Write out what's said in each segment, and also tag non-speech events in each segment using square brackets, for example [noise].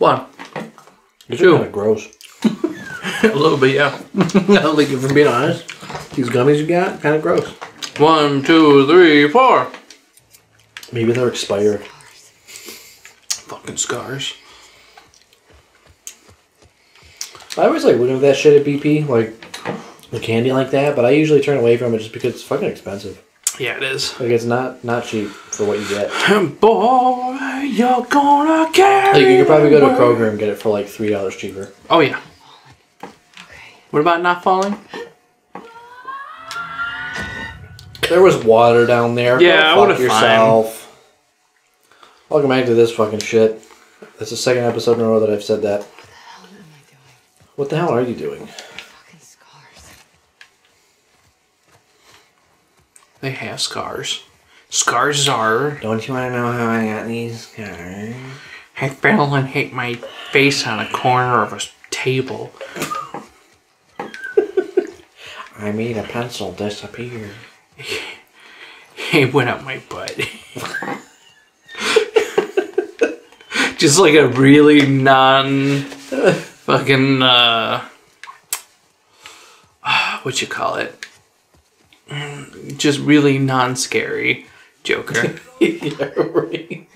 One. These Two. kind of gross. [laughs] A little bit, yeah. [laughs] I like, if I'm being honest, these gummies you got, kind of gross. One, two, three, four. Maybe they're expired. Fucking scars. I always like looking at that shit at BP, like the candy like that, but I usually turn away from it just because it's fucking expensive. Yeah, it is. Like it's not not cheap for what you get. [laughs] Boy, you're gonna get. Like you could probably go to Kroger and get it for like three dollars cheaper. Oh yeah. What about not falling? There was water down there. Yeah, Go I fuck would've yourself. Welcome back to this fucking shit. It's the second episode in a row that I've said that. What the hell am I doing? What the hell are you doing? They have scars. Scars are. Don't you want to know how I got these scars? I fell and hit my face on a corner of a table. [laughs] I made a pencil disappear. [laughs] It went up my butt. [laughs] Just like a really non fucking uh [sighs] what you call it? Mm, Just really non scary Joker. [laughs] yeah, right.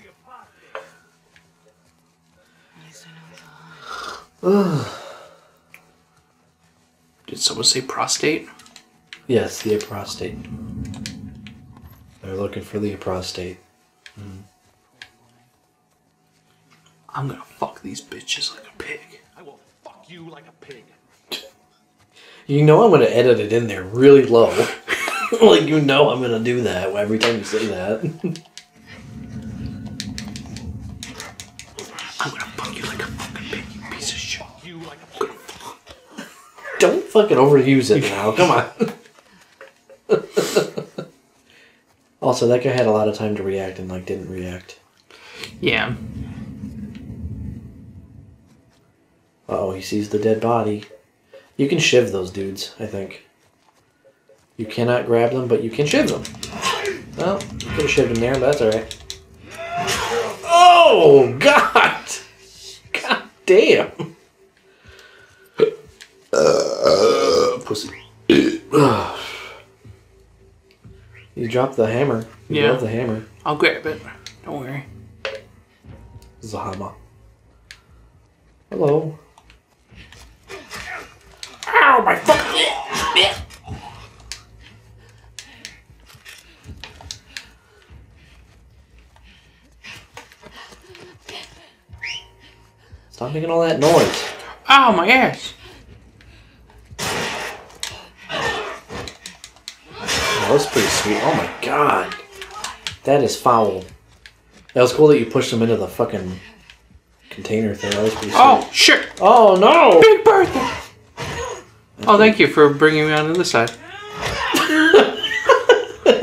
Did someone say prostate? Yes, the prostate. They're looking for the prostate. I'm gonna fuck these bitches like a pig. I will fuck you like a pig. You know I'm gonna edit it in there really low. [laughs] like you know I'm gonna do that every time you say that. [laughs] I'm gonna fuck you like a fucking pig, you piece of shit. You like a pig. Don't fucking overuse it now. Come on. [laughs] also, that guy had a lot of time to react and like didn't react. Yeah. Uh oh, he sees the dead body. You can shiv those dudes, I think. You cannot grab them, but you can shiv them. Well, you could have shivved him there, but that's alright. Oh, God! God damn! Uh, pussy. [sighs] you dropped the hammer. You Yeah. the hammer. I'll grab it. Don't worry. This is a hammer. Hello. Ow, my fuck! Stop making all that noise. Oh my gosh. That was pretty sweet. Oh my god. That is foul. That was cool that you pushed him into the fucking container thing. That was pretty sweet. Oh, shit! Oh no! Big birthday! Oh, thank you for bringing me on the other side.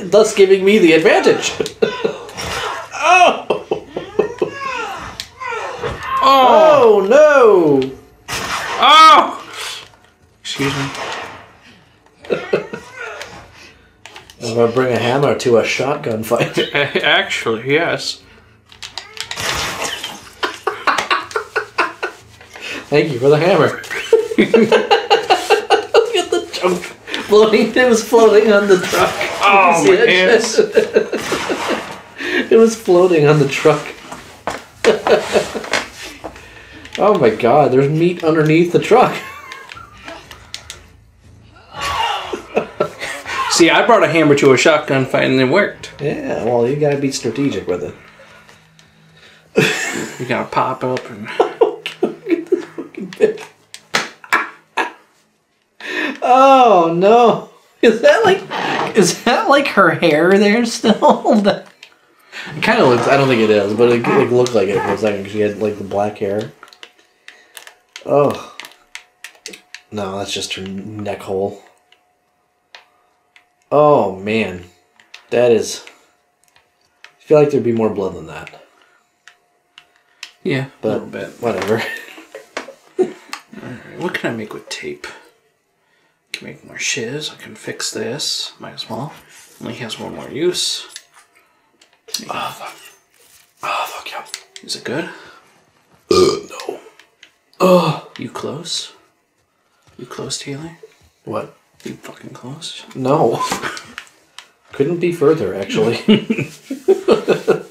[laughs] Thus giving me the advantage. [laughs] oh! Oh! No! Oh! Excuse me. [laughs] I'm gonna bring a hammer to a shotgun fight. [laughs] Actually, yes. Thank you for the hammer. [laughs] Look at the junk floating. It was floating on the truck. Oh, my ass. it was floating on the truck. Oh my god, there's meat underneath the truck. [laughs] See, I brought a hammer to a shotgun fight and it worked. Yeah, well, you gotta be strategic with it. You gotta pop up and. [laughs] Oh no! Is that like, is that like her hair there still? [laughs] it kind of looks. I don't think it is, but it, it looked like it for a second because She had like the black hair. Oh. No, that's just her neck hole. Oh man, that is. I feel like there'd be more blood than that, Yeah, a but little bit. whatever. [laughs] What can I make with tape? I Can make more shiz. I can fix this. Might as well. Only has one more use. Oh fuck! Oh fuck yeah! Is it good? Oh, You close? You close, Taylor? what? You fucking close? No. [laughs] Couldn't be further, actually. [laughs]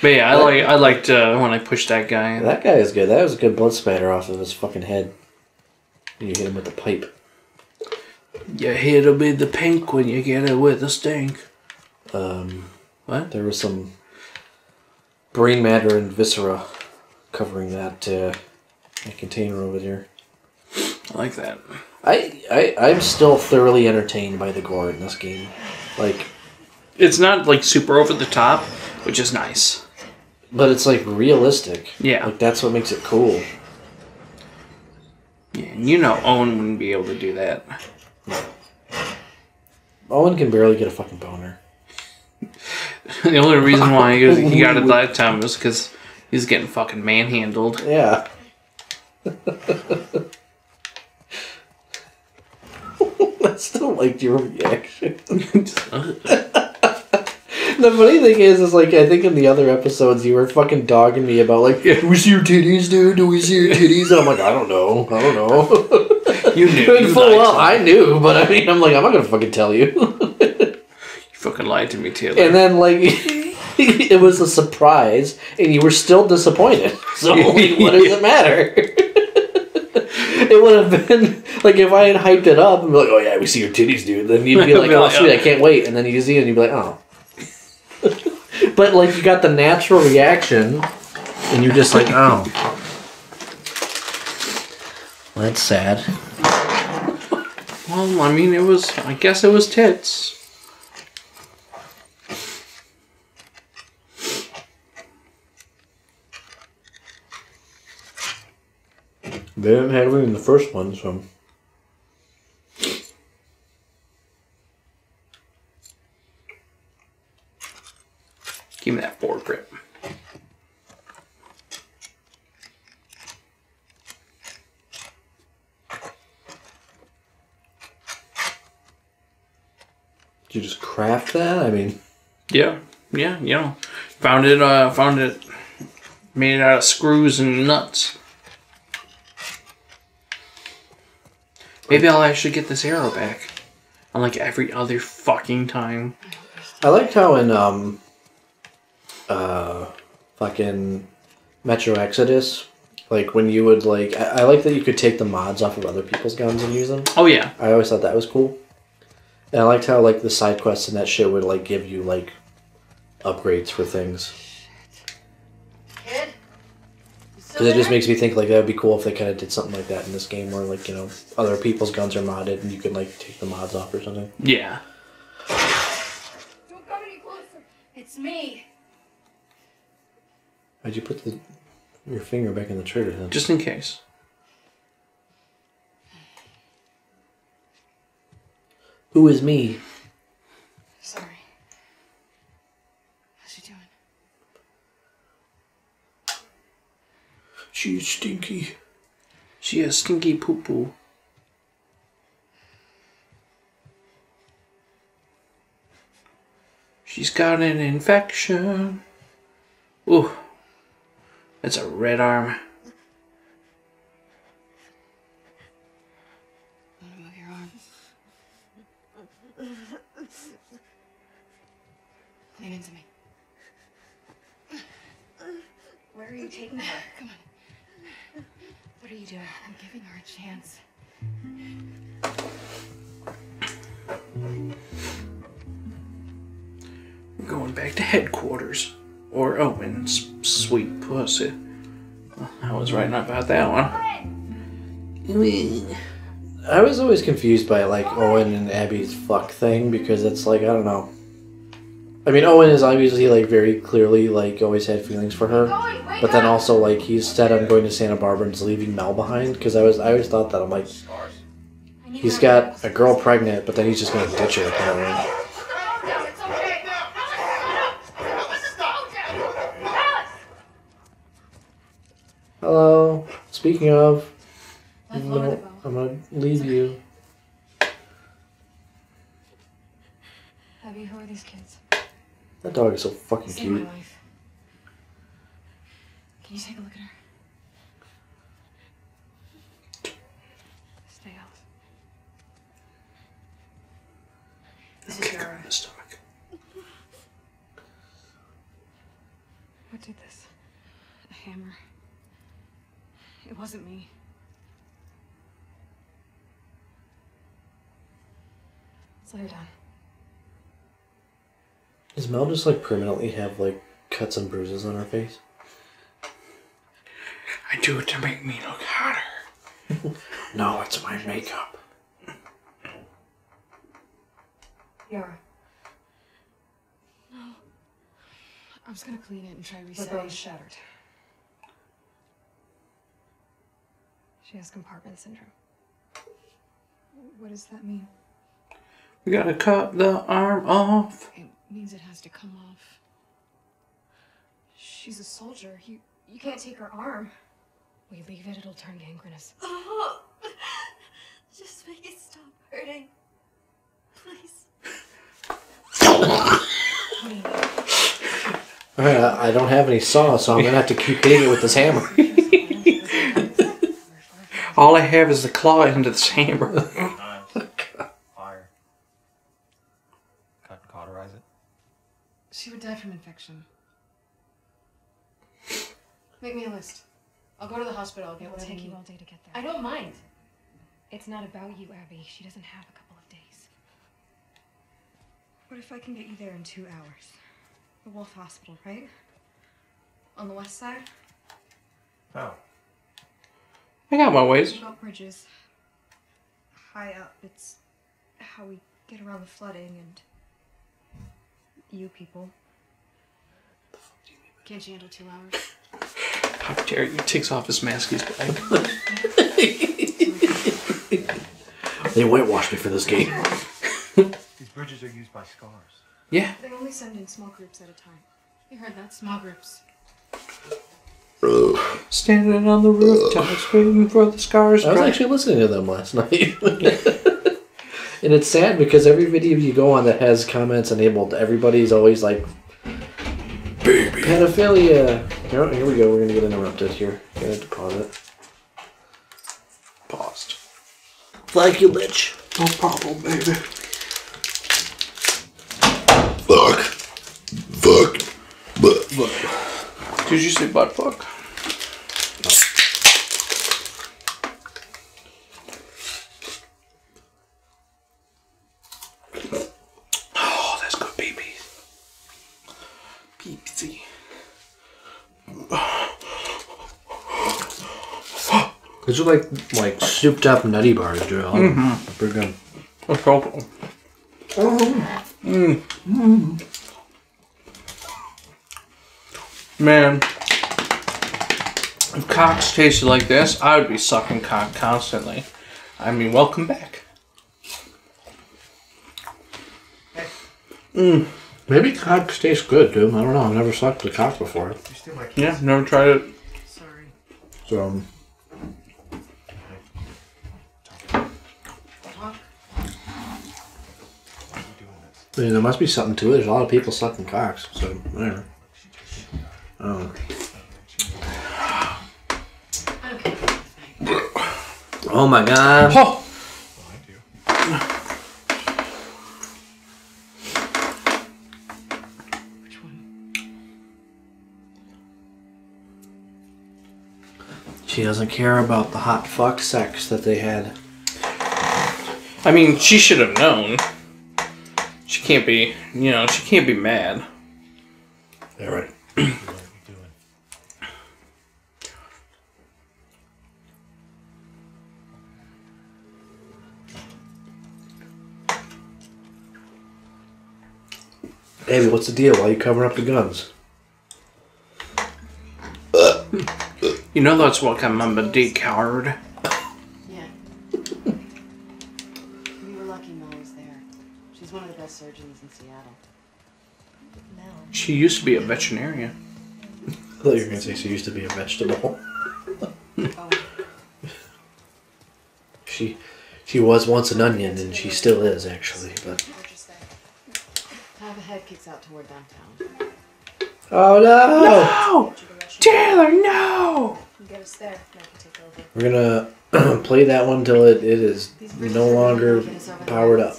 But yeah, I like I liked uh, when I pushed that guy. that guy is good. That was a good blood spatter off of his fucking head. You hit him with the pipe. You hit him in the pink when you get it with a stink. Um, What? there was some brain matter and viscera covering that, uh, that container over there. I like that. I, I I'm still thoroughly entertained by the gore in this game. Like, It's not like super over the top, which is nice. but it's like realistic. Yeah. Like that's what makes it cool. Yeah, and you know Owen wouldn't be able to do that. Owen can barely get a fucking boner. [laughs] the only reason why he got it that [laughs] time was because he's getting fucking manhandled. Yeah. [laughs] I still liked your reaction. [laughs] The funny thing is, is like I think in the other episodes you were fucking dogging me about like, do we see your titties, dude? Do we see your titties? And I'm like, I don't know, I don't know. [laughs] You knew. You full well, I knew, but I mean, I'm like, I'm not gonna fucking tell you. You fucking lied to me, Taylor. and then like, it was a surprise, and you were still disappointed. So what does it matter? It would have been [laughs] like if I had hyped it up and be like, "Oh yeah, we see your titties, dude." Then you'd be [laughs] like, "Oh sweet. I can't wait," and then you see it and you'd be like, "Oh." [laughs] but like you got the natural reaction, and you're just like, "Oh." Well, that's sad. well, I mean, it was. I guess it was tits. They didn't have it in the first one, so. Give me that forward grip. Did you just craft that? I mean, Yeah, yeah, you know, found it. Uh, found it. Made it out of screws and nuts. Maybe I'll actually get this arrow back. Unlike every other fucking time. I liked how in um, uh, fucking Metro Exodus, like when you would like, I, I like that you could take the mods off of other people's guns and use them. Oh yeah, I always thought that was cool. And I liked how like the side quests and that shit would like give you like upgrades for things. Kid? Because it just makes me think like that would be cool if they kind of did something like that in this game, where like you know other people's guns are modded and you could like take the mods off or something. yeah. Don't come any closer. It's me. Why'd you put the your finger back in the trigger then? Just in case. Who is me? Sorry. How's she doing? She's stinky. She has stinky poo poo. She's got an infection. Ooh. That's a red arm. Pussy. Well, I was right about that one. I mean, I was always confused by like Owen and Abby's fuck thing because it's like I don't know. I mean, Owen is obviously like very clearly like always had feelings for her, but then also like he's said I'm going to Santa Barbara and leaving Mel behind because I was I always thought that I'm like he's got a girl pregnant, but then he's just gonna ditch her apparently. Hello. Speaking of, I'm gonna, I'm gonna leave you. Abby, who are these kids? That dog is so fucking Save cute. My life. Can you take a look at her? Stay out. This is Kick your uh, stomach. What did this? A hammer. It wasn't me. Let's down. Does Mel just like permanently have like cuts and bruises on her face? I do it to make me look hotter. [laughs] No, it's my makeup. Yara. No. I was gonna clean it and try Her resetting. bone's shattered. She has compartment syndrome. What does that mean? We gotta cut the arm off. It means it has to come off. She's a soldier. You you can't take her arm. We leave it, it'll turn gangrenous. Oh, [laughs] just make it stop hurting. Please. Alright, I, uh, I don't have any saw, so I'm gonna have to keep hitting it with this hammer. [laughs] All I have is [laughs] the claw into this hammer. Fire. Cut and cauterize it. She would die from infection. Make me a list. I'll go to the hospital. I'll get It will what I take you need. all day to get there. I don't mind. It's not about you, Abby. She doesn't have a couple of days. What if I can get you there in two hours? The Wolf Hospital, right? On the west side, Oh. I got my ways. What about bridges? High up, it's how we get around the flooding and you people. can't you handle two hours? How dare you? Takes off his mask. He's black. [laughs] They whitewashed me for this game. These bridges are used by scars. yeah. They only send in small groups at a time. You heard that? Small groups. Standing on the rooftops waiting for the scars. I was dry. actually listening to them last [laughs] night. and it's sad because every video you go on that has comments enabled, everybody's always like, Baby. pedophilia. Here, here we go. We're gonna get interrupted here. Gonna have to pause it. paused. Thank you, bitch. No problem, baby. Fuck. Fuck. But Did you say butt fuck? Oh, that's good, baby. Baby. These are like like souped up nutty bars, dude. Mm-hmm. Pretty good. That's purple. Mm. Man, if cocks tasted like this, I would be sucking cock constantly. I mean, welcome back. Maybe cocks taste good, dude. I don't know. I've never sucked a cock before. You steal my Yeah, never tried it. Sorry. So um, Talk. Why are you doing this? I mean, there must be something to it. There's a lot of people sucking cocks. So whatever. Oh. I. Oh my god. Oh, Well, I do. Which one? She doesn't care about the hot fuck sex that they had. I mean, she should have known. She can't be, you know, she can't be mad. Yeah, right. [clears throat] What are you doing? Abby, what's the deal? Why are you covering up the guns? You know that's what I'm a big coward. Yeah. we were lucky Mel was there. She's one of the best surgeons in Seattle. Mel. She used to be a veterinarian. I thought you were gonna say she used to be a vegetable. Oh, [laughs] She she was once an onion and she still is actually, but I'll just stay. Have a head kicks out toward downtown. Oh no! Oh, Taylor, no! Get us there, and can take over. We're gonna [clears throat] play that one till it, it is no longer get us over the powered up.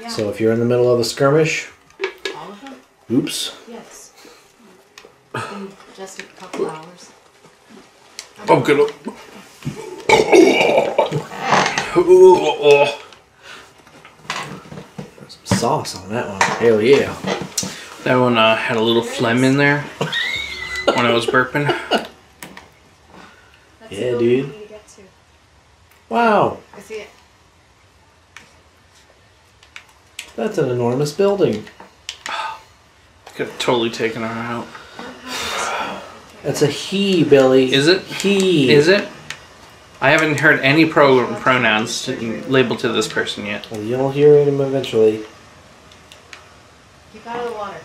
Yeah. So if you're in the middle of a skirmish, All of them? oops. Yes. In just a couple hours. I'm gonna. [laughs] [laughs] Some sauce on that one. Hell yeah. That one uh, had a little phlegm in there when I was burping. That's Yeah, dude. need to get to. Wow, I see it. that's an enormous building. Could have totally taken her out. That's a he, Billy. Is it? He. Is it? I haven't heard any pro pronouns to, labeled to this person yet. Well, you'll hear him eventually. Keep out of the water.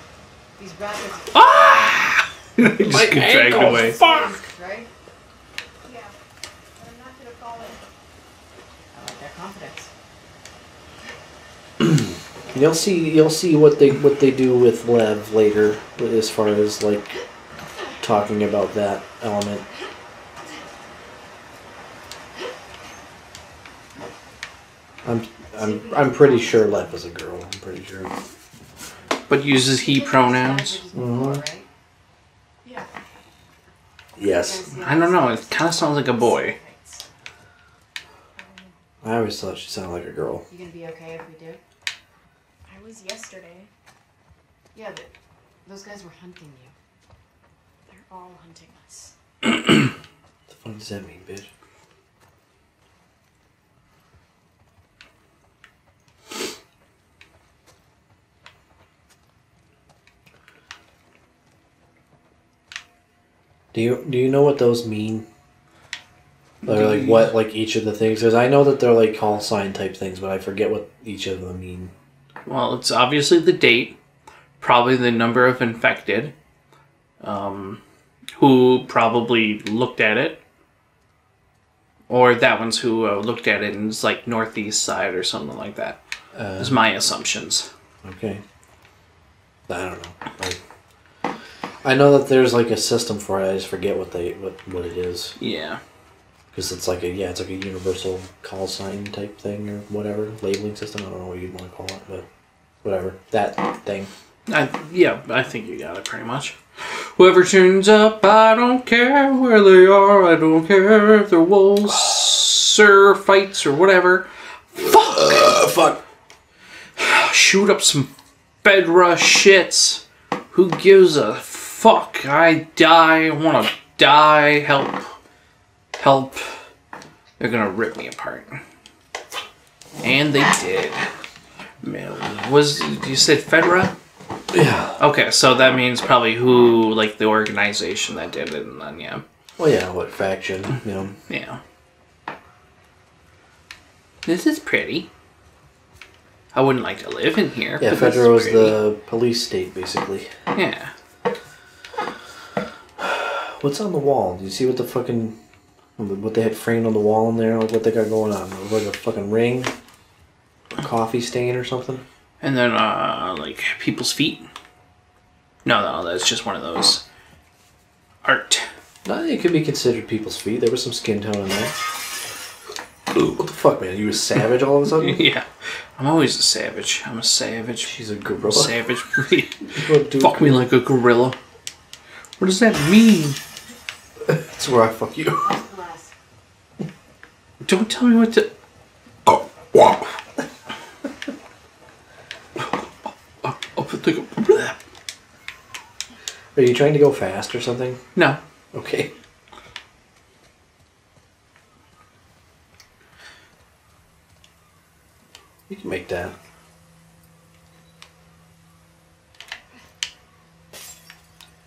These rapids, Ah! [laughs] Just get dragged away. right? Yeah. I'm not gonna fall in. I like their confidence. [clears throat] You'll see. You'll see what they what they do with Lev later, as far as like talking about that element. I'm I'm I'm pretty sure Lev is a girl. I'm pretty sure. But uses he pronouns. Before, Mhm. Yeah. Yes, I don't know. It kind of sounds like a boy. I always thought she sounded like a girl. You gonna be okay if we do? I was yesterday. Yeah, but those guys were hunting you. They're all hunting us. What the fuck does that mean, bitch? Do you do you know what those mean? Or like what like each of the things? Because I know that they're like call sign type things, but I forget what each of them mean. Well, it's obviously the date, probably the number of infected, um, who probably looked at it, or that one's who uh, looked at it and it's like northeast side or something like that. Uh, Is my assumptions. Okay. I don't know. I, know that there's like a system for it. I just forget what they what what it is Yeah. because it's like a yeah, it's like a universal call sign type thing or whatever labeling system. I don't know what you'd want to call it, but whatever that thing. I yeah, I think you got it pretty much. Whoever tunes up, I don't care where they are. I don't care if they're wolves, Seraphites or whatever. Fuck. Uh, fuck. [sighs] Shoot up some Fedra shits. Who gives a fuck? I die. I want to die. Help. Help. They're gonna rip me apart. And they did. Man, Was you said Fedra? Yeah. Okay, so that means probably who, like the organization that did it, and then yeah, Well, yeah. What faction? You know. yeah. This is pretty. I wouldn't like to live in here. Yeah. Fedra was pretty. the police state basically. Yeah. What's on the wall? Do you see what the fucking what they had framed on the wall in there? Like what they got going on? Like a fucking ring, a coffee stain or something. And then, uh, like people's feet. No, no, that's just one of those art. No, it could be considered people's feet. There was some skin tone in there. Ooh, what the fuck, man? You a savage all of a [laughs] sudden? yeah, I'm always a savage. I'm a savage. She's a gorilla. Savage. [laughs] Fuck me like a gorilla. What does that mean? That's where I fuck you. [laughs] Don't tell me what to. Oh, wow. I'll put the. Are you trying to go fast or something? No. Okay. You can make that.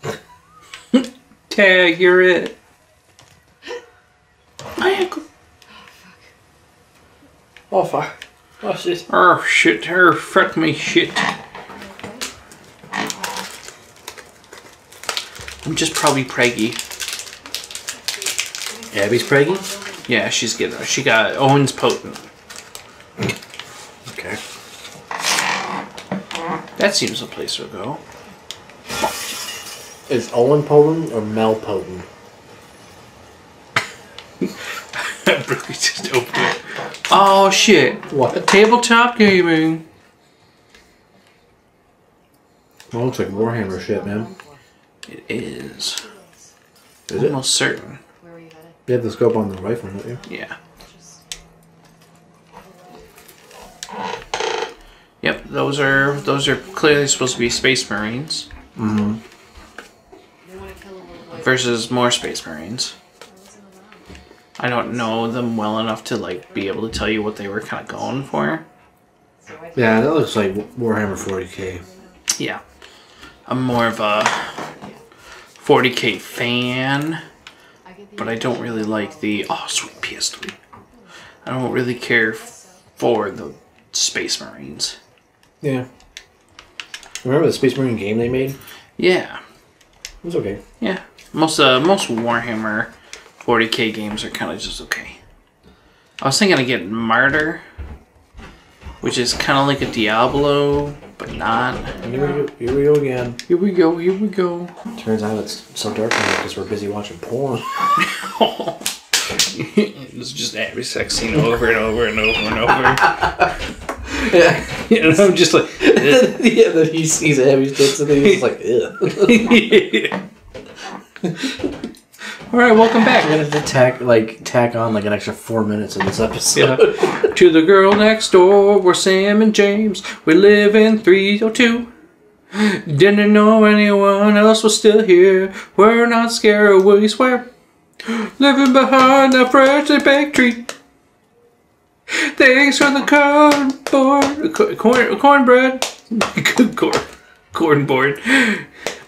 [laughs] Tag, you're it. My ankle. Oh fuck. Oh this? Oh shit, her fuck me shit. I'm just probably preggy. Abby's preggy? Yeah, she's getting. She got Owen's potent. Okay. That seems a place to go. Is Owen potent or Mel potent? [laughs] really just open it. Oh shit! What? Tabletop gaming. Well, looks like Warhammer shit, man. It is. Is it? Almost certain. You have the scope on the rifle, don't you? Yeah. Yep, those are those are clearly supposed to be space marines they want to kill a little boy. versus more space marines. I don't know them well enough to like be able to tell you what they were kind of going for. Yeah, that looks like Warhammer 40k. Yeah. I'm more of a 40k fan, I get the but I don't really like the oh sweet PS3. I don't really care for the space marines. Yeah. Remember the Space Marine game they made? Yeah. It was okay. Yeah, most uh, most Warhammer 40k games are kind of just okay. I was thinking of getting Martyr, which is kind of like a Diablo, but not. Here we go. Here we go again. Here we go. Here we go. Turns out it's so dark in here because we're busy watching porn. [laughs] it's just every sex scene over and over and over and over. yeah. [laughs] and I'm just like, [laughs] yeah, then he sees heavy tits and he's like, Ugh. All right, welcome back. gonna have to tack like tack on like an extra four minutes in this episode. Yeah. [laughs] to the girl next door, we're Sam and James. We live in 302. Didn't know anyone else was still here. We're not scared, we swear. Living behind a freshly baked tree. Thanks for the cardboard, co- corn, cornbread, [laughs] corn, cornboard.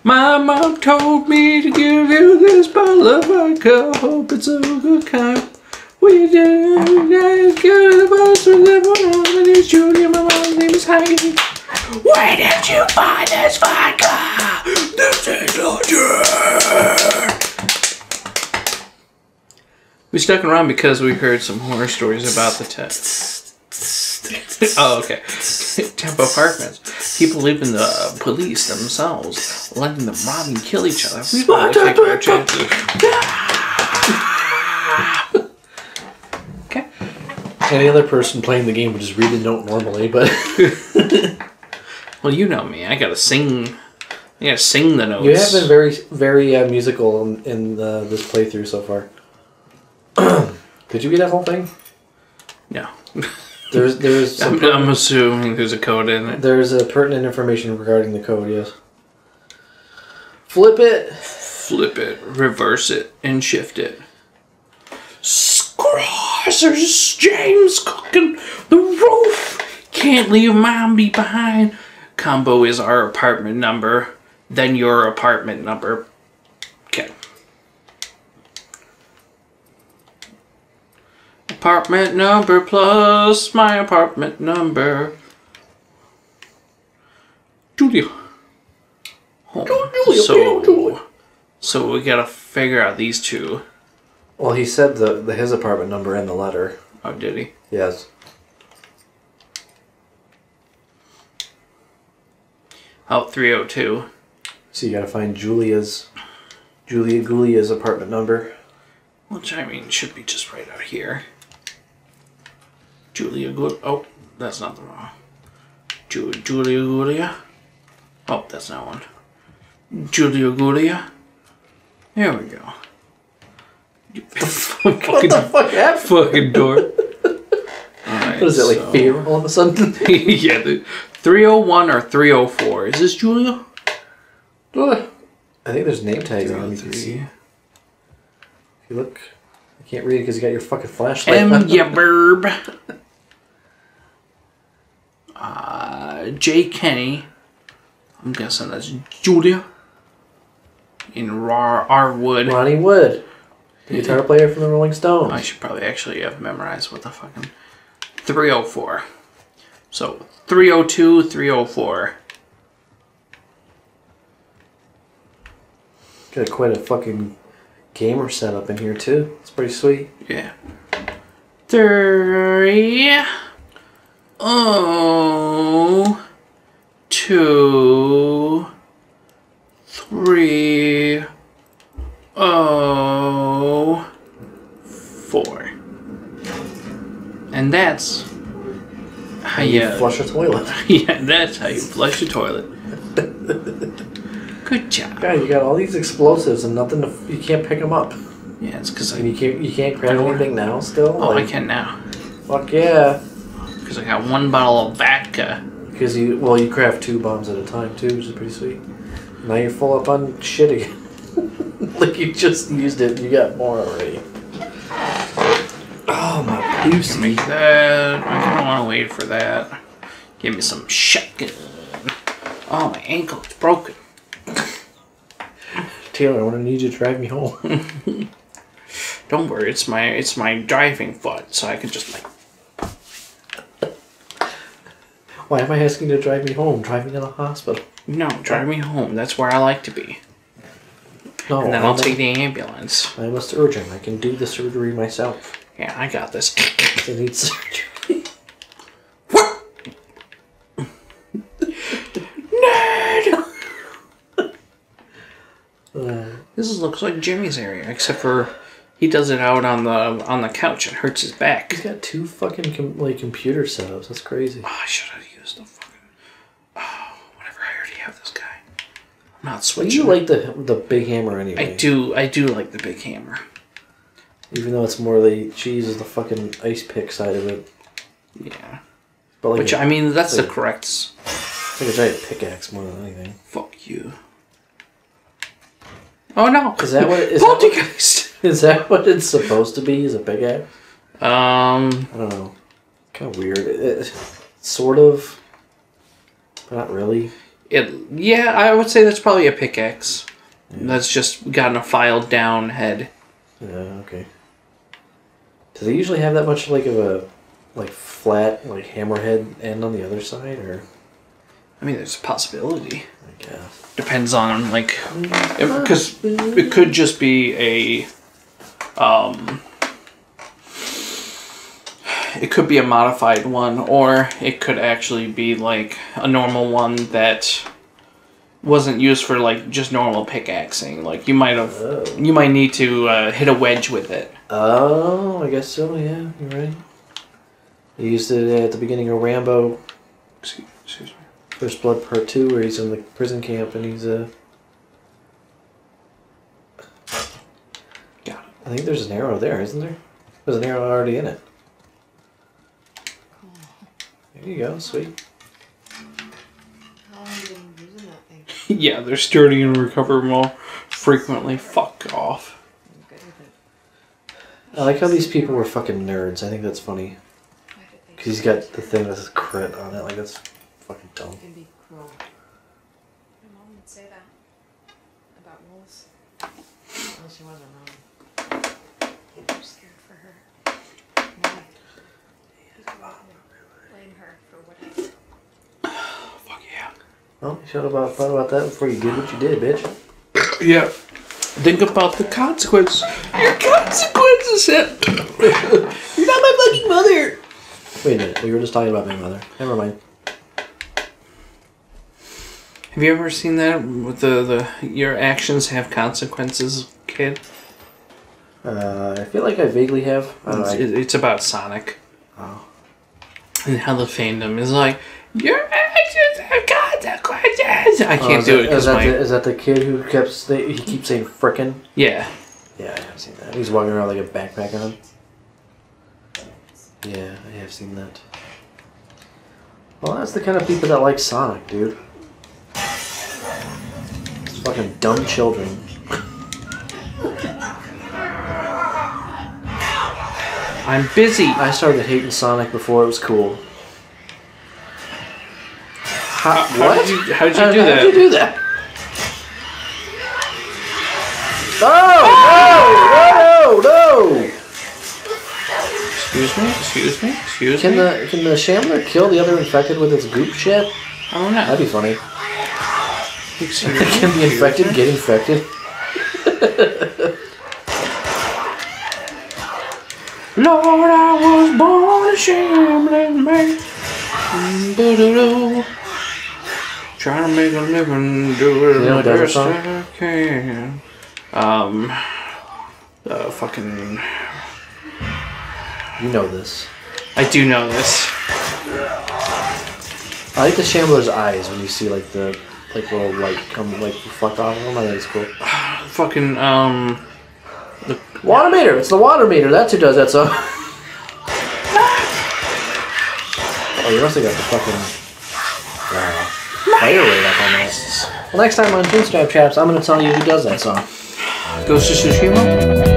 My mom told me to give you this bottle of vodka. Hope it's a good kind. We do guys give the boss with everyone. My name's Julia. My mom's name is Heidi. Where did you find this vodka? This is legit. We stuck around because we heard some horror stories about the test. [laughs] oh, okay. Temp apartments. People leaving the police themselves, letting them rob and kill each other. We gotta take our chances. Okay. Any other person playing the game would just read the note normally, but [laughs] Well, you know me. I gotta sing. I gotta sing the notes. you have been very, very uh, musical in, in uh, this playthrough so far. [clears throat] Did you read that whole thing? No. [laughs] There's, there's, some I'm, I'm assuming there's a code in it. there's a pertinent information regarding the code. Yes. Flip it. Flip it, reverse it, and shift it. Scross, there's James cooking the roof. Can't leave mom be behind. Combo is our apartment number, then your apartment number. Okay. Apartment number plus my apartment number. Julia. Oh, Julia, so, Julia. so we gotta figure out these two. Well, he said the, the his apartment number in the letter. Oh, did he? Yes. Oh, 302. So you gotta find Julia's, Julia Gulia's apartment number. Which, I mean, should be just right out here. Julia Good. Oh, that's not the wrong. Ju- Julia Gulia. Oh, that's not one. Julia Gulia. There we go. [laughs] What fucking, the fuck happened? fucking door. Alright, What is it like so- fear all of a sudden? [laughs] [laughs] yeah, the 301 or 304. Is this Julia? Uh, I think there's name tags on them. You can see. If you look, I can't read it because you got your fucking flashlight. M. Yeah, burb. Uh, J. Kenny. I'm guessing that's Julia. In Raw R. Wood. Ronnie Wood, the guitar player from the Rolling Stones. I should probably actually have memorized what the fucking 304. So 302, 304. Got quite a fucking gamer setup in here too. It's pretty sweet. Yeah. Three. Oh. Two. Three. Oh. Four. And that's how You you. flush a toilet. [laughs] yeah, that's how you flush a toilet. Good job. God, you got all these explosives and nothing. To, you can't pick them up, Yeah, it's because and you can't. You can't Don't. anything now. Still, Oh, I can now. Fuck yeah. Because I got one bottle of vodka. Because you, well, you craft two bombs at a time too, which is pretty sweet. Now you're full up on shit again. [laughs] like you just used it, you got more already. Oh my pussy. Make that. I don't want to wait for that. Give me some shotgun. Oh, my ankle is broken. [laughs] Taylor, I want to need you to drive me home. [laughs] Don't worry, it's my it's my driving foot, so I can just like. Why am I asking you to drive me home? Drive me to the hospital. No, drive me home. That's where I like to be. No, And then I'm I'll take the ambulance. I must urge him. I can do the surgery myself. Yeah, I got this. I need [laughs] surgery. Uh, This looks like Jimmy's area, except for he does it out on the on the couch and hurts his back. he's got two fucking com- like computer setups. That's crazy. Oh, I should have used the fucking. Oh, whatever. I already have this guy. I'm not switching. you like the the big hammer anyway. I do. I do like the big hammer. Even though it's more the she uses the fucking ice pick side of it. Yeah. But like Which a, I mean, that's the like- correct. s- it's like a giant pickaxe more than anything. Fuck you. Oh no! Is that what is that what, [laughs] that what it's supposed to be? Is a pickaxe? Um. I don't know. Kind of weird. It- sort of, but not really. It. Yeah, I would say that's probably a pickaxe. That's just gotten a filed down head. Yeah. Okay. Do they usually have that much like of a like flat like hammerhead end on the other side, or I mean, there's a possibility. I guess. Depends on like, because it could just be a. Um. It could be a modified one, or it could actually be like a normal one that wasn't used for like just normal pickaxing. Like you might have, Oh. you might need to uh, hit a wedge with it. Oh, I guess so. Yeah, you're right. They used it at the beginning of Rambo Excuse, excuse me. First Blood Part Two, where he's in the prison camp and he's uh, Got it. I think there's an arrow there, isn't there? There's an arrow already in it. There you go, sweet. How long have you been using that thing? [laughs] yeah, they're sturdy and recover more frequently. Fuck off. I'm good with it. I like how these people were fucking nerds. I think that's funny. Why did they Cause he's got the thing that says crit on it. Like that's fucking dumb. can be cruel? My mom would say that about wolves. Well, she wasn't wrong. I'm scared for her. Why? People would blame her for what I Fuck yeah. Well, you should have thought about that before you did what you did, bitch. [coughs] Yeah. Think about the consequences. Your consequences. [laughs] You're not my fucking mother. Wait a minute. We were just talking about my mother. Never mind. Have you ever seen that with the, the your actions have consequences, kid? Uh, I feel like I vaguely have. I don't know. It's, I- it's about Sonic oh. and how the fandom is like your actions have consequences. [laughs] I Oh, can't is do that- it that, my the, is that the kid who kept say, he keeps saying frickin'? yeah. Yeah, I have seen that. He's walking around like a backpack on. Yeah, I have seen that. Well, that's the kind of people that like Sonic, dude. It's fucking dumb children. I'm busy. I started hating Sonic before it was cool. How, How what? did you, how did you How- do how that? did you do that? Oh, no, no, no! Excuse me. Excuse me. Excuse Can me. the can the Shambler kill the other infected with its goop shit? I don't know. That'd be funny. Excuse. [laughs] Can the infected get infected? Lord, I was born a shambling man. Boo-doo-doo. Trying to make a living, do it You know the best I can. Um, uh, fucking. You know this. I do know this. I like the Shambler's eyes when you see like the like little light come like reflect off of them. I think it's cool. Fucking um. The water meter. It's the water meter. That's who does that song. [laughs] oh, you must have got the fucking uh, fire rate up on. Well, next time on Chinstrap Chaps, I'm gonna tell you who does that song. Ghost Tsushima.